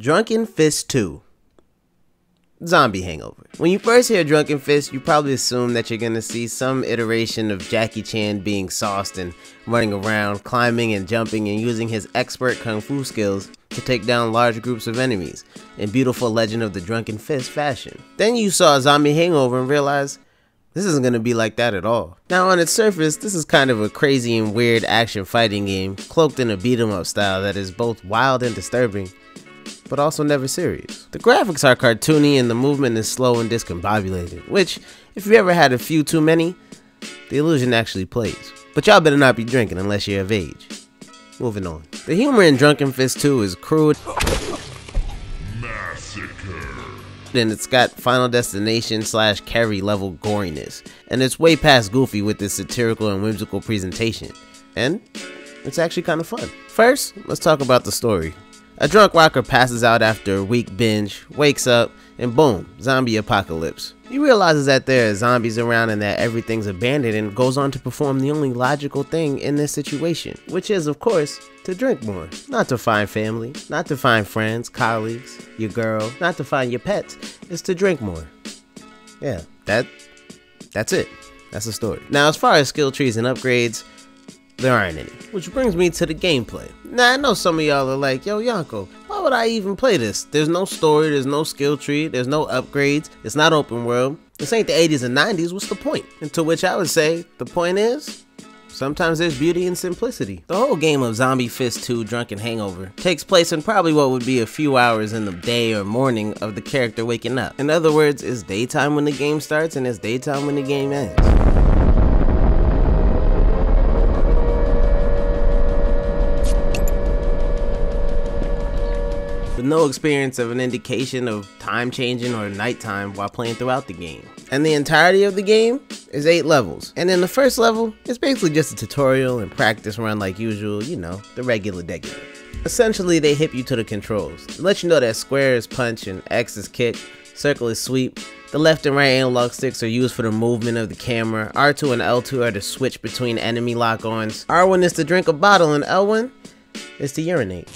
Drunken Fist 2 Zombie Hangover. When you first hear Drunken Fist, you probably assume that you're gonna see some iteration of Jackie Chan being sauced and running around, climbing and jumping and using his expert kung fu skills to take down large groups of enemies in beautiful Legend of the Drunken Fist fashion. Then you saw Zombie Hangover and realized this isn't going to be like that at all. Now on its surface, this is kind of a crazy and weird action fighting game, cloaked in a beat 'em up style that is both wild and disturbing, but also never serious. The graphics are cartoony and the movement is slow and discombobulated, which, if you ever had a few too many, the illusion actually plays. But y'all better not be drinking unless you're of age. Moving on. The humor in Drunken Fist 2 is crude and it's got Final Destination slash Carrie level goriness, and it's way past goofy with this satirical and whimsical presentation. And it's actually kind of fun. First, let's talk about the story. A drunk rocker passes out after a week binge, wakes up, and boom, zombie apocalypse. He realizes that there are zombies around and that everything's abandoned and goes on to perform the only logical thing in this situation, which is, of course, to drink more. Not to find family, not to find friends, colleagues, your girl, not to find your pets, it's to drink more. Yeah, that that's it. That's the story. Now, as far as skill trees and upgrades, there aren't any. Which brings me to the gameplay. Now I know some of y'all are like, yo Yonko, why would I even play this? There's no story, there's no skill tree, there's no upgrades, it's not open world. This ain't the 80s and 90s, what's the point? And to which I would say, the point is, Sometimes there's beauty in simplicity. The whole game of Zombie Fist 2 Drunken Hangover takes place in probably what would be a few hours in the day or morning of the character waking up. In other words, it's daytime when the game starts and it's daytime when the game ends. With no experience of an indication of time changing or nighttime while playing throughout the game. And the entirety of the game is 8 levels. And in the first level, it's basically just a tutorial and practice run like usual, you know, the regular degular. Essentially, they hip you to the controls. They let you know that square is punch and X is kick, circle is sweep, the left and right analog sticks are used for the movement of the camera, R2 and L2 are to switch between enemy lock-ons, R1 is to drink a bottle and L1 is to urinate.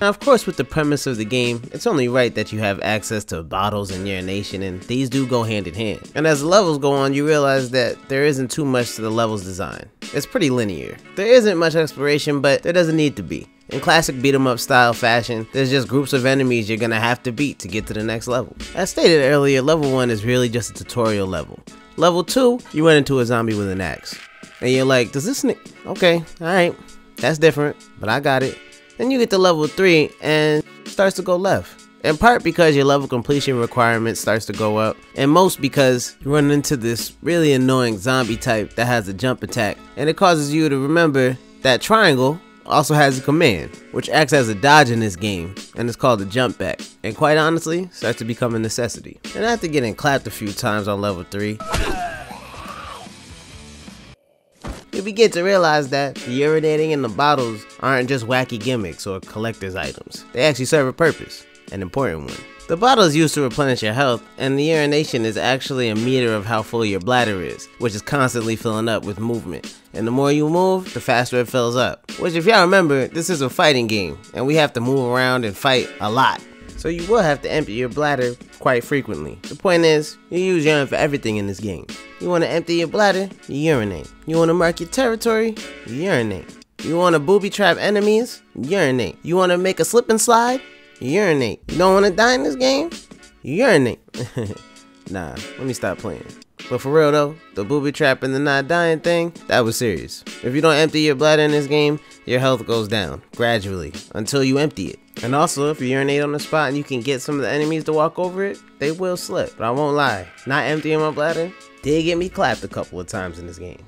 Now, of course, with the premise of the game, it's only right that you have access to bottles and urination, and these do go hand in hand. And as the levels go on, you realize that there isn't too much to the level's design. It's pretty linear. There isn't much exploration, but there doesn't need to be. In classic beat 'em up style fashion, there's just groups of enemies you're gonna have to beat to get to the next level. As stated earlier, level 1 is really just a tutorial level. Level 2, you run into a zombie with an axe. And you're like, does this Okay, alright, that's different, but I got it. Then you get to level 3 and starts to go left. In part because your level completion requirement starts to go up, and most because you run into this really annoying zombie type that has a jump attack, and it causes you to remember that triangle also has a command, which acts as a dodge in this game, and it's called the jump back, and quite honestly, starts to become a necessity. And after getting clapped a few times on level 3, you begin to realize that the urinating in the bottles aren't just wacky gimmicks or collector's items. They actually serve a purpose, an important one. The bottle is used to replenish your health, and the urination is actually a meter of how full your bladder is, which is constantly filling up with movement. And the more you move, the faster it fills up. Which if y'all remember, this is a fighting game, and we have to move around and fight a lot. So you will have to empty your bladder quite frequently. The point is, you use urine for everything in this game. You want to empty your bladder? You urinate. You want to mark your territory? You urinate. You want to booby trap enemies? Urinate. You want to make a slip and slide? Urinate. You don't want to die in this game? Urinate. nah, let me stop playing. But for real though, the booby trap and the not dying thing, that was serious. If you don't empty your bladder in this game, your health goes down, gradually, until you empty it. And also, if you urinate on the spot and you can get some of the enemies to walk over it, they will slip. But I won't lie, not emptying my bladder did get me clapped a couple of times in this game.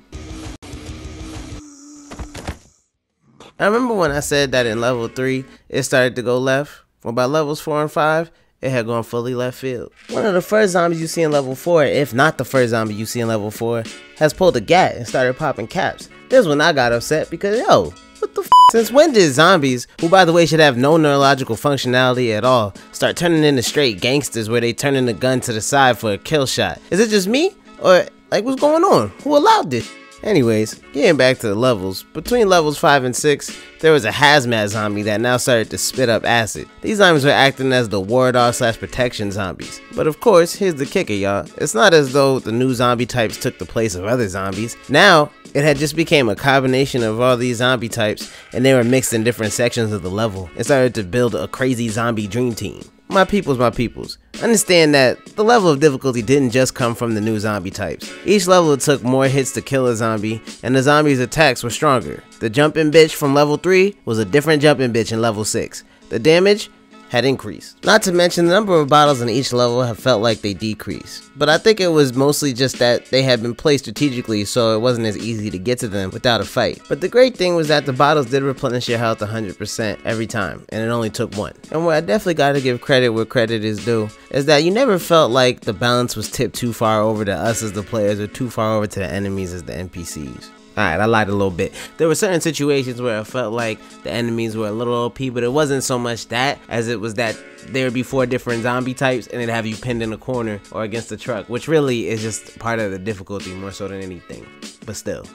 I remember when I said that in level 3, it started to go left. Well, by levels 4 and 5, it had gone fully left field. One of the first zombies you see in level 4, if not the first zombie you see in level 4, has pulled a gat and started popping caps. This is when I got upset because, yo, what the f Since when did zombies, who by the way should have no neurological functionality at all, start turning into straight gangsters where they turning the gun to the side for a kill shot? Is it just me? Or, like, what's going on? Who allowed this? Anyways, getting back to the levels, between levels 5 and 6, there was a hazmat zombie that now started to spit up acid. These zombies were acting as the ward off slash protection zombies. But of course, here's the kicker y'all, it's not as though the new zombie types took the place of other zombies. Now, it had just became a combination of all these zombie types and they were mixed in different sections of the level and started to build a crazy zombie dream team. My peoples, my peoples. Understand that the level of difficulty didn't just come from the new zombie types. Each level took more hits to kill a zombie, and the zombie's attacks were stronger. The jumping bitch from level 3 was a different jumping bitch in level 6. The damage had increased. Not to mention the number of bottles in each level have felt like they decreased. But I think it was mostly just that they had been placed strategically so it wasn't as easy to get to them without a fight. But the great thing was that the bottles did replenish your health 100% every time and it only took one. And what I definitely gotta give credit where credit is due is that you never felt like the balance was tipped too far over to us as the players or too far over to the enemies as the NPCs. Alright, I lied a little bit. There were certain situations where I felt like the enemies were a little OP, but it wasn't so much that as it that there would be four different zombie types and it'd have you pinned in a corner or against a truck, which really is just part of the difficulty more so than anything. But still,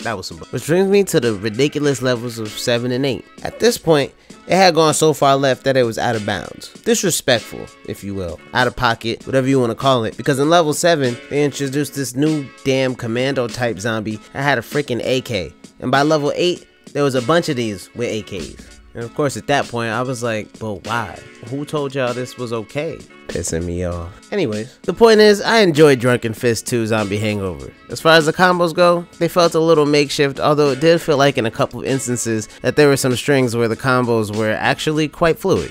that was some. Which brings me to the ridiculous levels of 7 and 8. At this point, it had gone so far left that it was out of bounds. Disrespectful, if you will. Out of pocket, whatever you want to call it. Because in level 7, they introduced this new damn commando type zombie that had a freaking AK. And by level 8, there was a bunch of these with AKs. And of course, at that point, I was like, but why? Who told y'all this was okay? Pissing me off. Anyways, the point is, I enjoyed Drunken Fist 2 Zombie Hangover. As far as the combos go, they felt a little makeshift, although it did feel like in a couple of instances that there were some strings where the combos were actually quite fluid.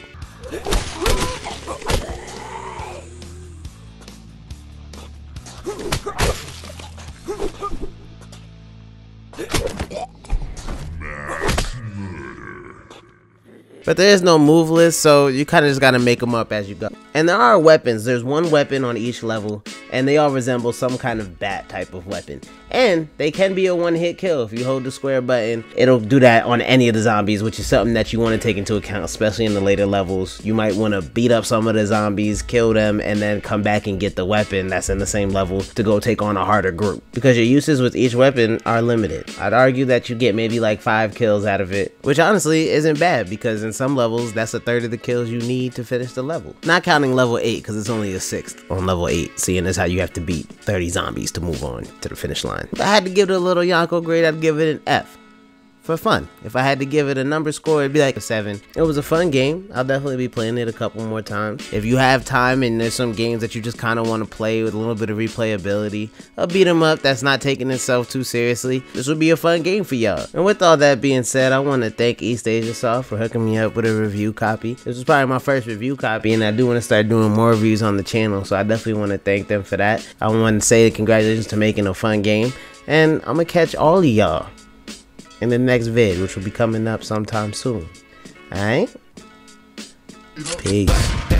But there is no move list, so you kind of just got to make them up as you go. And there are weapons. There's one weapon on each level, and they all resemble some kind of bat type of weapon. And they can be a one-hit kill. If you hold the square button, it'll do that on any of the zombies, which is something that you want to take into account, especially in the later levels. You might want to beat up some of the zombies, kill them, and then come back and get the weapon that's in the same level to go take on a harder group. Because your uses with each weapon are limited. I'd argue that you get maybe like five kills out of it, which honestly isn't bad because in some levels, that's a third of the kills you need to finish the level. Not counting level 8, because it's only a sixth on level 8, seeing as how you have to beat 30 zombies to move on to the finish line. If I had to give it a little Yonko grade, I'd give it an F for fun. If I had to give it a number score, it'd be like a 7. It was a fun game. I'll definitely be playing it a couple more times. If you have time and there's some games that you just kind of want to play with a little bit of replayability, a beat 'em up that's not taking itself too seriously, this would be a fun game for y'all. And with all that being said, I want to thank East Asia Soft for hooking me up with a review copy. This was probably my first review copy, and I do want to start doing more reviews on the channel, so I definitely want to thank them for that. I want to say congratulations to making a fun game, and I'm gonna catch all of y'all in the next vid, which will be coming up sometime soon. Alright? Peace.